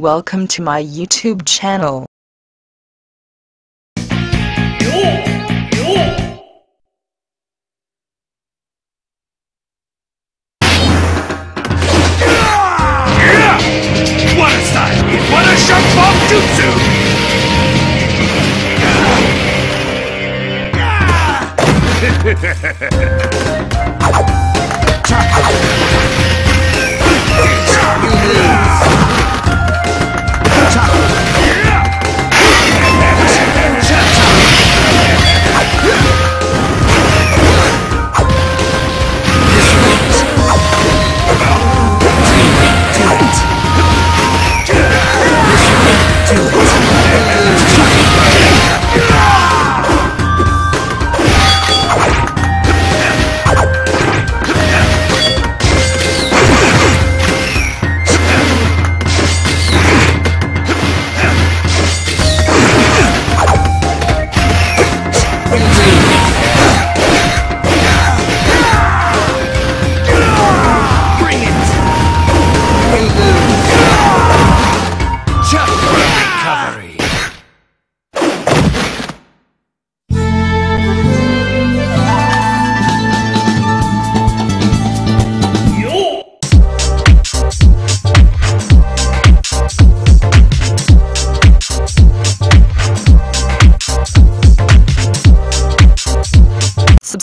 Welcome to my YouTube channel. Water style! What a shark bomb jutsu!